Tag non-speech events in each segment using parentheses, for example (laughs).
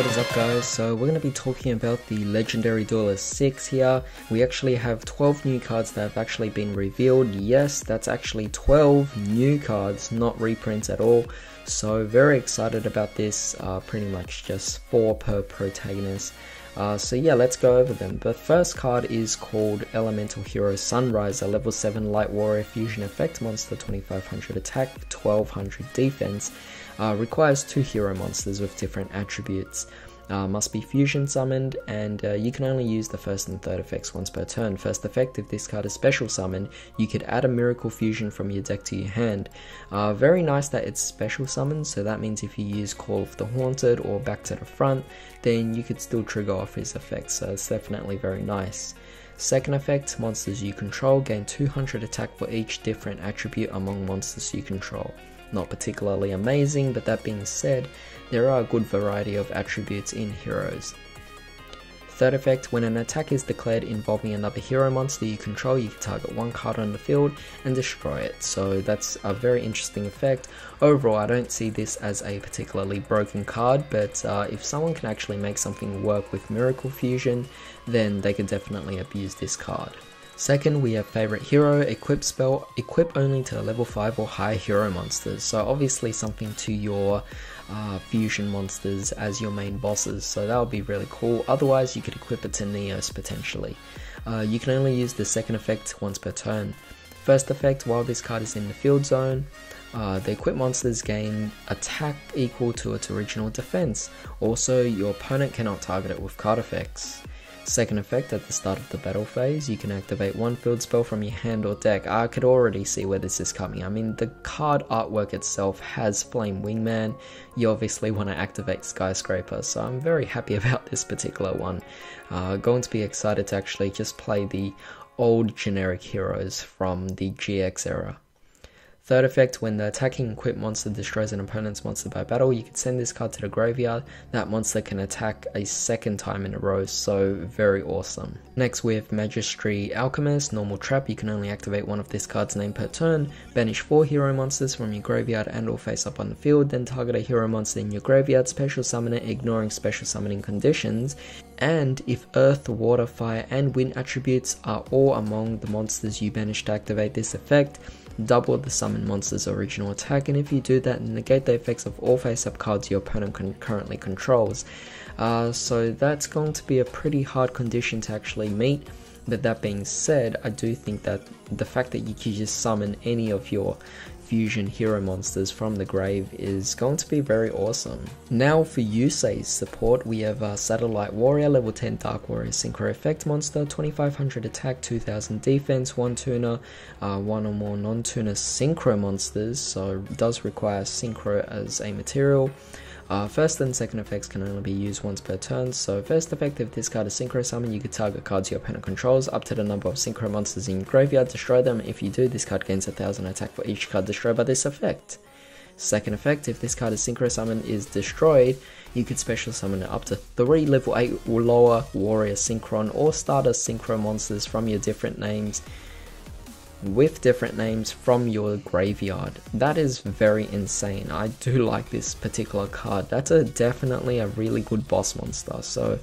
what is up guys? So we're going to be talking about the Legendary Duelist 6 here. We actually have 12 new cards that have actually been revealed. Yes, that's actually 12 new cards, not reprints at all. So very excited about this, uh, pretty much just 4 per protagonist. Uh, so yeah, let's go over them. The first card is called Elemental Hero Sunrise, level 7 Light Warrior Fusion Effect monster, 2500 attack, 1200 defense. Uh, requires two hero monsters with different attributes. Uh, must be fusion summoned, and uh, you can only use the first and third effects once per turn. First effect, if this card is special summoned, you could add a miracle fusion from your deck to your hand. Uh, very nice that it's special summoned, so that means if you use Call of the Haunted or Back to the Front, then you could still trigger off his effects, so it's definitely very nice. Second effect, monsters you control gain 200 attack for each different attribute among monsters you control not particularly amazing, but that being said, there are a good variety of attributes in heroes. Third effect, when an attack is declared involving another hero monster you control, you can target one card on the field and destroy it. So that's a very interesting effect. Overall, I don't see this as a particularly broken card, but uh, if someone can actually make something work with Miracle Fusion, then they could definitely abuse this card. Second, we have favorite hero, equip spell, equip only to level 5 or higher hero monsters. So obviously something to your uh, fusion monsters as your main bosses, so that would be really cool. Otherwise, you could equip it to Neos potentially. Uh, you can only use the second effect once per turn. First effect, while this card is in the field zone, uh, the equipped monsters gain attack equal to its original defense. Also, your opponent cannot target it with card effects. Second effect, at the start of the battle phase, you can activate one field spell from your hand or deck. I could already see where this is coming. I mean, the card artwork itself has Flame Wingman. You obviously want to activate Skyscraper, so I'm very happy (laughs) about this particular one. Uh, going to be excited to actually just play the old generic heroes from the GX era. Third effect, when the attacking equipped monster destroys an opponent's monster by battle, you can send this card to the graveyard. That monster can attack a second time in a row, so very awesome. Next we have Magistry Alchemist, normal trap, you can only activate one of this card's name per turn, banish 4 hero monsters from your graveyard and or face up on the field, then target a hero monster in your graveyard, special summon it, ignoring special summoning conditions, and if earth, water, fire and wind attributes are all among the monsters you banish to activate this effect, double the summon monster's original attack, and if you do that, negate the effects of all face-up cards your opponent con currently controls. Uh, so that's going to be a pretty hard condition to actually meet. But that being said, I do think that the fact that you can just summon any of your fusion hero monsters from the grave is going to be very awesome. Now for Yusei's support, we have uh, Satellite Warrior, level 10 Dark Warrior Synchro Effect Monster, 2500 attack, 2000 defense, 1 tuner, uh, 1 or more non-tuner Synchro monsters, so does require Synchro as a material. Uh, first and second effects can only be used once per turn, so first effect if this card is Synchro Summon, you can target cards your opponent controls up to the number of Synchro monsters in your graveyard, destroy them. If you do, this card gains 1000 attack for each card destroyed by this effect. Second effect, if this card is Synchro Summon is destroyed, you could special summon up to 3 level 8 or lower Warrior Synchron or Stardust Synchro monsters from your different names with different names from your graveyard. That is very insane. I do (laughs) like this particular card. That's a definitely a really good boss monster. So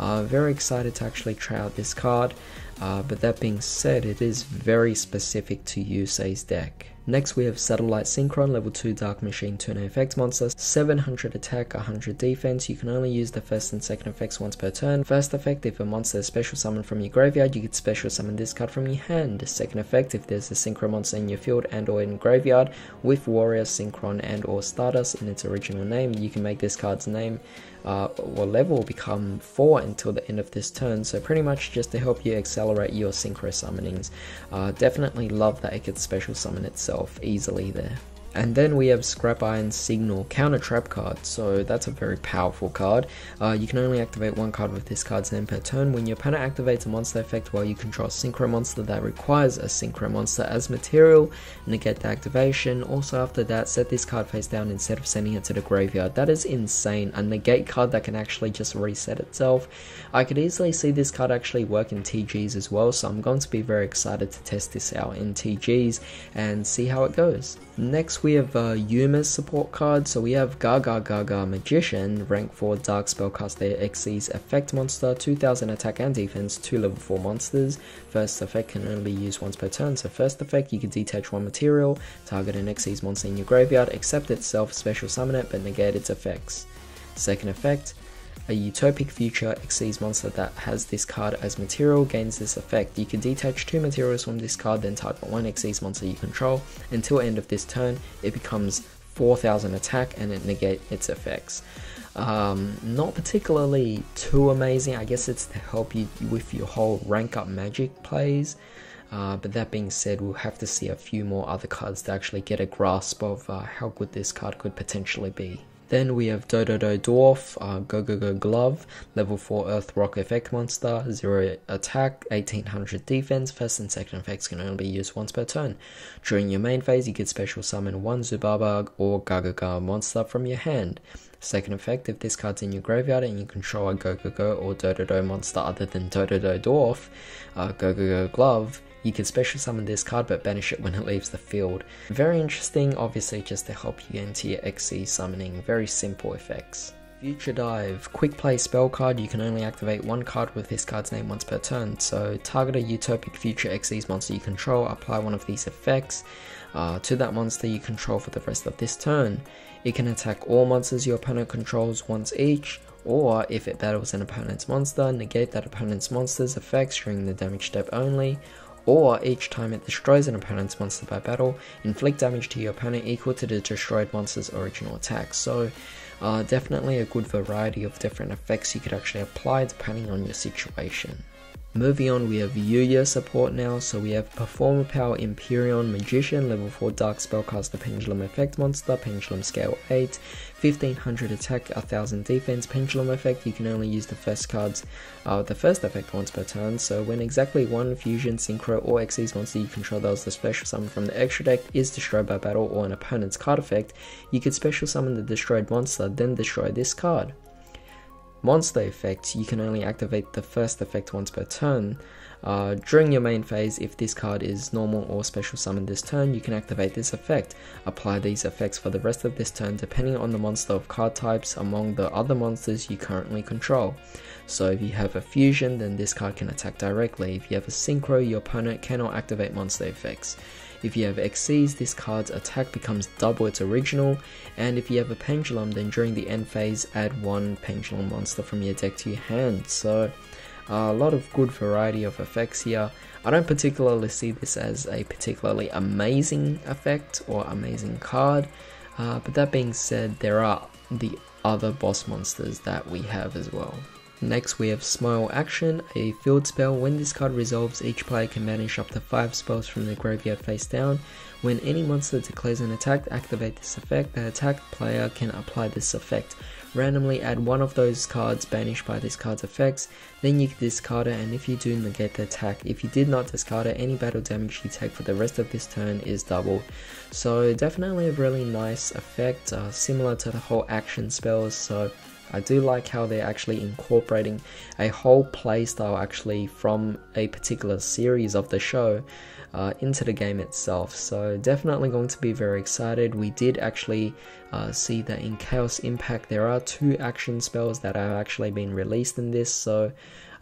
uh, very excited to actually try out this card. Uh, but that being said, it is very specific to Yusei's deck. Next we have Satellite Synchron, level 2 Dark Machine Tuner Effect Monster, 700 attack, 100 defense, you can only use the first and second effects once per turn. First effect, if a monster is special summoned from your graveyard, you can special summon this card from your hand. Second effect, if there's a Synchro monster in your field and or in graveyard with Warrior, Synchron and or Stardust in its original name, you can make this card's name uh, or level become 4 until the end of this turn, so pretty much just to help you accelerate your synchro summonings. Uh, definitely love that it can special summon itself easily there. And then we have Scrap Iron Signal counter trap card, so that's a very powerful card. Uh, you can only activate one card with this card's name per turn. When your opponent activates a monster effect while you control a Synchro monster that requires a Synchro monster as material, negate the activation. Also after that, set this card face down instead of sending it to the graveyard. That is insane, a negate card that can actually just reset itself. I could easily see this card actually work in TGs as well, so I'm going to be very excited to test this out in TGs and see how it goes. Next We have uh, Yuma's support card. So we have Gagagaga Magician, rank 4 Dark Spellcaster Xyz Effect Monster, 2000 attack and defense, 2 level 4 monsters. First effect can only be used once per turn. So first effect, you can detach one material, target an Xyz monster in your graveyard, accept itself, special summon it, but negate its effects. Second effect, a utopic future Xyz monster that has this card as material gains this effect. You can detach two materials from this card, then target one Xyz monster you control. Until end of this turn, it becomes 4000 attack and it negates its effects. Um, not particularly too amazing, I guess it's to help you with your whole rank up magic plays. Uh, but that being said, we'll have to see a few more other cards to actually get a grasp of uh, how good this card could potentially be. Then we have Dododo Dwarf, uh, Go Go Go Glove, level 4 Earth Rock Effect Monster, 0 attack, 1800 defense, first and second effects can only be used once per turn. During your main phase, you can special summon one Zubaba or Gagaga monster from your hand. Second effect, if this card's in your graveyard and you control a Go Go Go or Dododo monster other than Dododo Dwarf, uh, Go Go Go Glove, you can special summon this card but banish it when it leaves the field. Very interesting, obviously just to help you into your Xyz summoning, very simple effects. Future Drive, quick play spell card, you can only activate one card with this card's name once per turn, so target a utopic future Xyz monster you control, apply one of these effects uh, to that monster you control for the rest of this turn. It can attack all monsters your opponent controls once each, or if it battles an opponent's monster, negate that opponent's monster's effects during the damage step only, or each time it destroys an opponent's monster by battle, inflict damage to your opponent equal to the destroyed monster's original attack. So, uh, definitely a good variety of different effects you could actually apply depending on your situation. Moving on, we have Yuya support now, so we have Performapal Empyrean Magician, level 4 Dark Spellcaster Pendulum Effect Monster, Pendulum Scale 8, 1500 attack, 1000 defense, Pendulum Effect, you can only use the first cards, uh, the first effect once per turn, so when exactly one Fusion, Synchro, or Xyz monster you control that was the special summon from the extra deck is destroyed by battle or an opponent's card effect, you could special summon the destroyed monster, then destroy this card. Monster effects, you can only activate the first effect once per turn. Uh, during your main phase, if this card is normal or special summon this turn, you can activate this effect. Apply these effects for the rest of this turn depending on the monster of card types among the other monsters you currently control. So if you have a fusion, then this card can attack directly. If you have a synchro, your opponent cannot activate monster effects. If you have Xyz, this card's attack becomes double its original, and if you have a Pendulum, then during the end phase, add one Pendulum monster from your deck to your hand. So, uh, a lot of good variety of effects here. I don't particularly see this as a particularly amazing effect or amazing card, uh, but that being said, there are the other boss monsters that we have as well. Next we have Smile Action, a field spell. When this card resolves, each player can banish up to 5 spells from the graveyard face down. When any monster declares an attack, activate this effect. The attacked player can apply this effect. Randomly add one of those cards banished by this card's effects, then you discard it and if you do negate the attack. If you did not discard it, any battle damage you take for the rest of this turn is doubled. So definitely a really nice effect, uh, similar to the whole action spells, so I do like how they're actually incorporating a whole playstyle actually from a particular series of the show uh, into the game itself. So definitely going to be very excited. We did actually uh, see that in Chaos Impact there are two action spells that have actually been released in this. So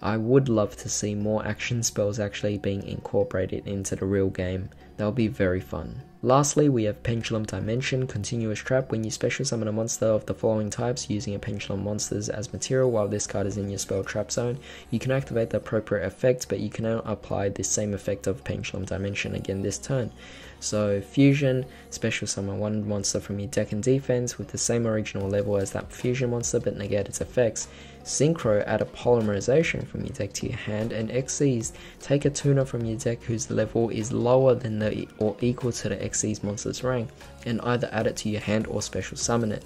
I would love to see more action spells actually being incorporated into the real game. That'll be very fun. Lastly, we have Pendulum Dimension, Continuous Trap. When you special summon a monster of the following types using a Pendulum monsters as material while this card is in your spell trap zone, you can activate the appropriate effect, but you cannot apply the same effect of Pendulum Dimension again this turn. So Fusion, special summon one monster from your deck and defense with the same original level as that Fusion monster but negate its effects. Synchro, add a polymerization from your deck to your hand, and Xyz, take a tuner from your deck whose level is lower than the or equal to the Xyz monster's rank, and either add it to your hand or special summon it.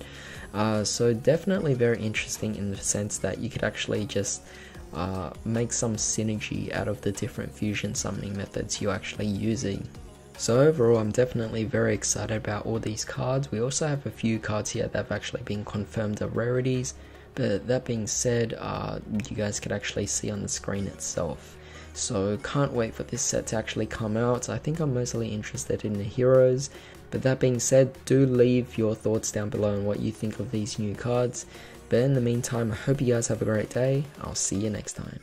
Uh, so definitely very interesting in the sense that you could actually just uh, make some synergy out of the different fusion summoning methods you're actually using. So overall, I'm definitely very excited about all these cards. We also have a few cards here that have actually been confirmed as rarities. But that being said, uh, you guys could actually see on the screen itself. So can't wait for this set to actually come out. I think I'm mostly interested in the heroes. But that being said, do leave your thoughts down below on what you think of these new cards. But in the meantime, I hope you guys have a great day. I'll see you next time.